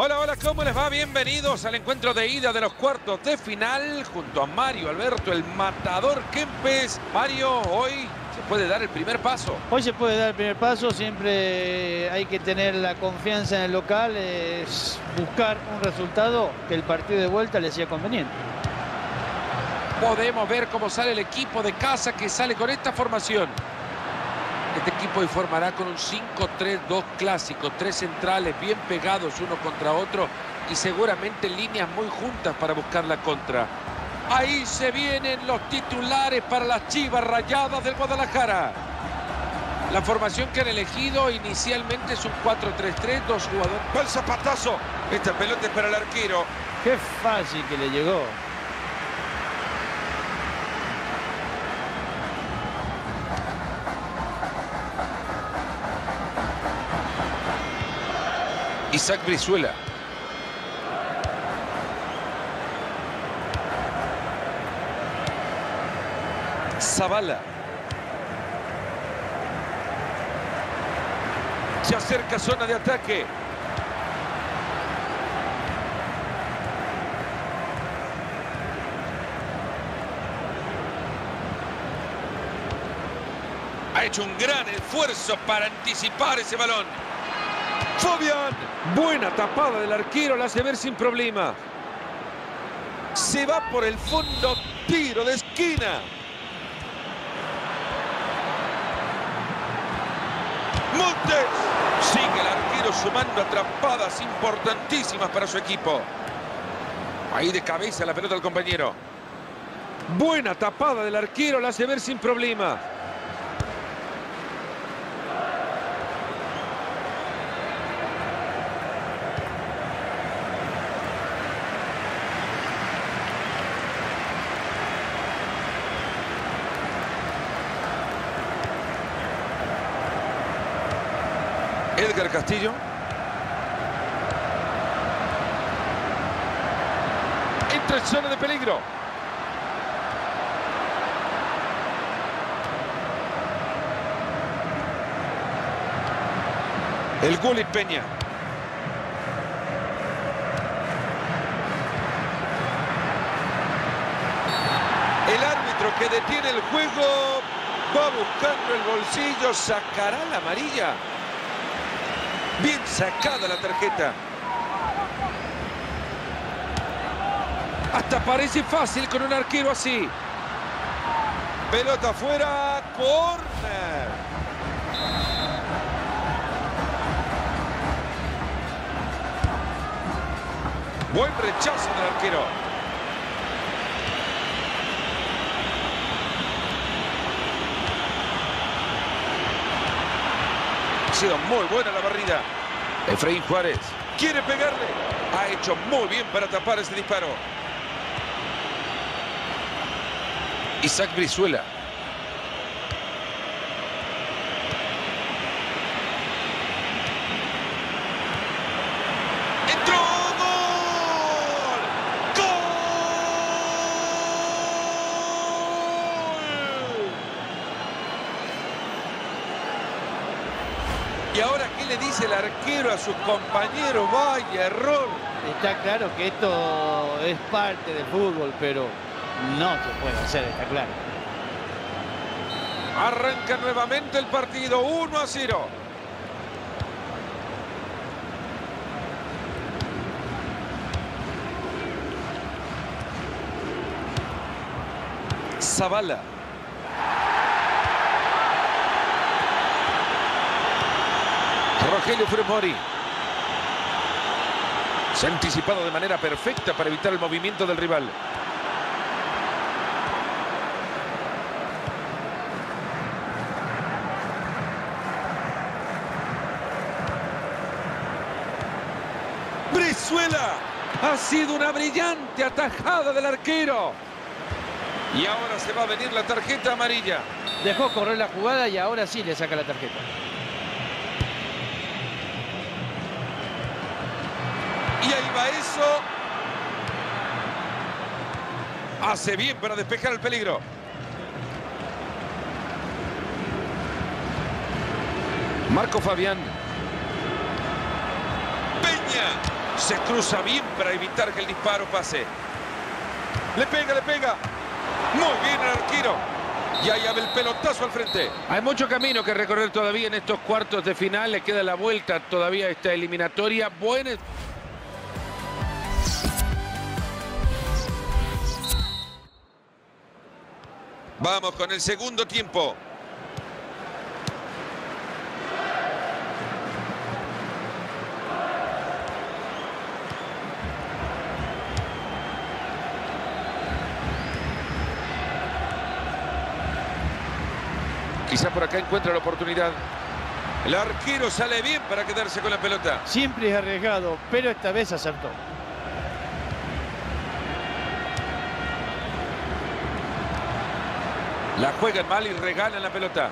Hola, hola, ¿cómo les va? Bienvenidos al encuentro de ida de los cuartos de final junto a Mario Alberto, el matador Kempes. Mario, hoy se puede dar el primer paso. Hoy se puede dar el primer paso, siempre hay que tener la confianza en el local, es buscar un resultado que el partido de vuelta le sea conveniente. Podemos ver cómo sale el equipo de casa que sale con esta formación. Este equipo hoy formará con un 5-3-2 clásico, tres centrales bien pegados uno contra otro y seguramente líneas muy juntas para buscar la contra. Ahí se vienen los titulares para las chivas rayadas del Guadalajara. La formación que han elegido inicialmente es un 4-3-3, dos jugadores. ¡Va el zapatazo! Esta pelota es para el arquero. Qué fácil que le llegó. Isaac Brizuela. Zavala. Se acerca zona de ataque. Ha hecho un gran esfuerzo para anticipar ese balón. Fabián. Buena tapada del arquero, la hace ver sin problema. Se va por el fondo, tiro de esquina. Montes. Sigue el arquero sumando atrapadas importantísimas para su equipo. Ahí de cabeza la pelota del compañero. Buena tapada del arquero, la hace ver sin problema. Edgar Castillo. Entra en zona de peligro. El Gullit Peña. El árbitro que detiene el juego va buscando el bolsillo, sacará la amarilla. Bien sacada la tarjeta. Hasta parece fácil con un arquero así. Pelota afuera, corner. Buen rechazo del arquero. Ha sido muy buena la barrida. Efraín Juárez quiere pegarle. Ha hecho muy bien para tapar ese disparo. Isaac Brizuela. ¡Entró! ¡Gol! ¡Gol! Y ahora, ¿qué le dice el arquero a sus compañeros? Vaya error. Está claro que esto es parte del fútbol, pero no se puede hacer, está claro. Arranca nuevamente el partido, 1 a 0. Zavala. Rogelio Fremori. Se ha anticipado de manera perfecta para evitar el movimiento del rival. Brizuela. Ha sido una brillante atajada del arquero. Y ahora se va a venir la tarjeta amarilla. Dejó correr la jugada y ahora sí le saca la tarjeta. Y ahí va eso. Hace bien para despejar el peligro. Marco Fabián. Peña. Se cruza bien para evitar que el disparo pase. Le pega, le pega. Muy bien el arquero. Y ahí abre el pelotazo al frente. Hay mucho camino que recorrer todavía en estos cuartos de final. Le queda la vuelta todavía a esta eliminatoria. Buena... Vamos con el segundo tiempo. Quizás por acá encuentra la oportunidad. El arquero sale bien para quedarse con la pelota. Siempre es arriesgado, pero esta vez acertó. La juegan mal y regalan la pelota.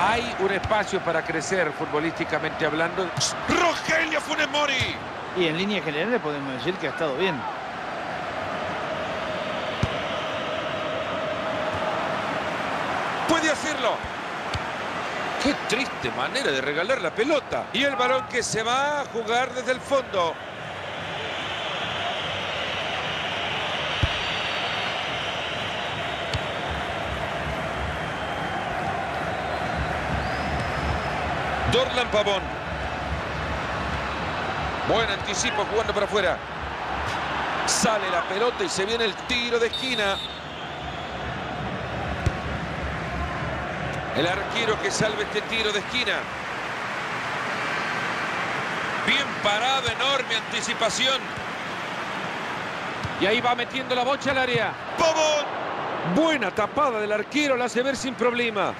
Hay un espacio para crecer futbolísticamente hablando. Rogelio Funes Mori. Y en línea general podemos decir que ha estado bien. Puede hacerlo. Qué triste manera de regalar la pelota. Y el balón que se va a jugar desde el fondo. Dorlan Pavón. Buen anticipo jugando para afuera. Sale la pelota y se viene el tiro de esquina. El arquero que salve este tiro de esquina. Bien parado, enorme anticipación. Y ahí va metiendo la bocha al área. Pavón. Buena tapada del arquero, la hace ver sin problema.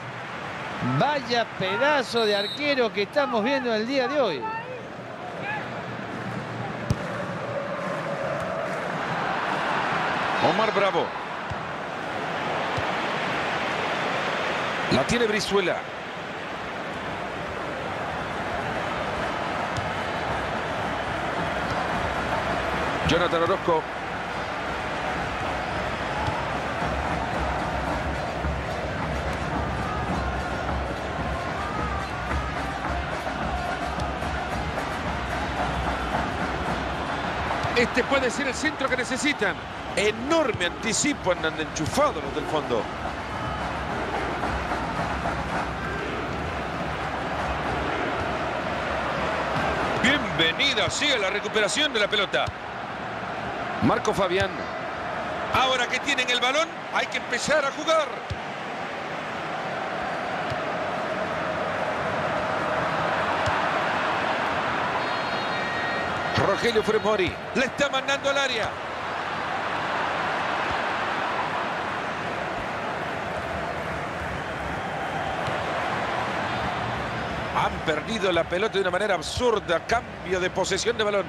Vaya pedazo de arquero que estamos viendo el día de hoy. Omar Bravo. La tiene Brizuela. Jonathan Orozco. Este puede ser el centro que necesitan. Enorme anticipo andan enchufados los del fondo. Bienvenida, sigue la recuperación de la pelota. Marco Fabián. Ahora que tienen el balón, hay que empezar a jugar. Rogelio Fremori. Le está mandando al área. Han perdido la pelota de una manera absurda. Cambio de posesión de balón.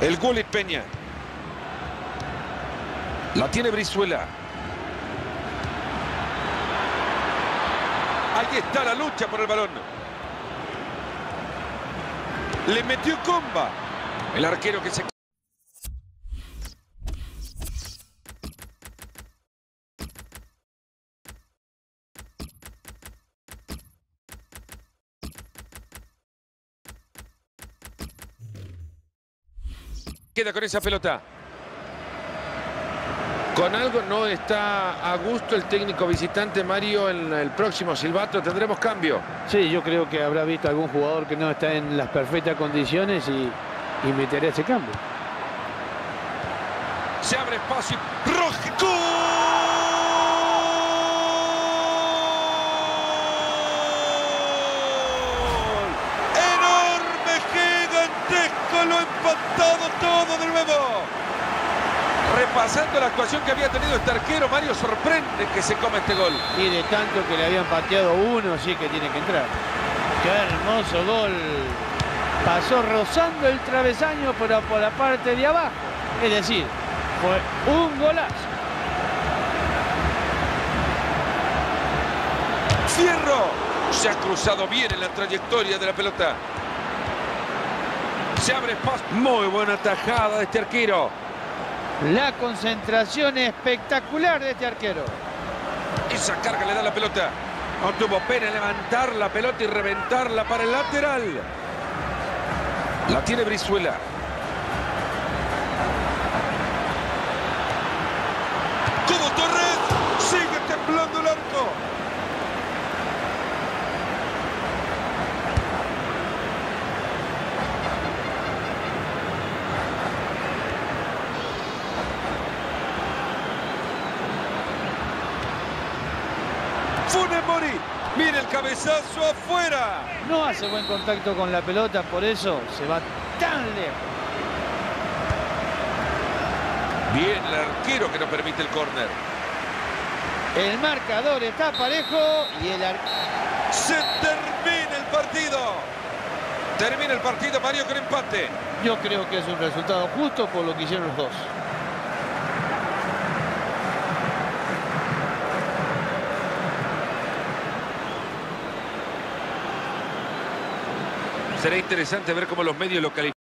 El Gullit Peña. La tiene Brizuela. Ahí está la lucha por el balón. Le metió comba. El arquero que se... Queda con esa pelota. Con algo no está a gusto el técnico visitante Mario en el próximo silbato. Tendremos cambio. Sí, yo creo que habrá visto algún jugador que no está en las perfectas condiciones y, y meterá ese cambio. Se abre espacio. ¡Gol! ¡Enorme, gigantesco! Lo ha empatado todo de nuevo. Repasando la actuación que había tenido este arquero, Mario sorprende que se come este gol. Y de tanto que le habían pateado uno, sí que tiene que entrar. Qué hermoso gol. Pasó rozando el travesaño, pero por la parte de abajo. Es decir, fue un golazo. Fierro se ha cruzado bien en la trayectoria de la pelota. Se abre espacio. Muy buena tajada de este arquero. La concentración espectacular de este arquero. Esa carga le da la pelota. No tuvo pena en levantar la pelota y reventarla para el lateral. La tiene Brizuela. Como Torres. Sigue temblando el arco. Funes Mori. Mira el cabezazo afuera. No hace buen contacto con la pelota, por eso se va tan lejos. Bien el arquero que no permite el córner. El marcador está parejo y el ar... Se termina el partido. Termina el partido, Mario, con empate. Yo creo que es un resultado justo por lo que hicieron los dos. Será interesante ver cómo los medios lo.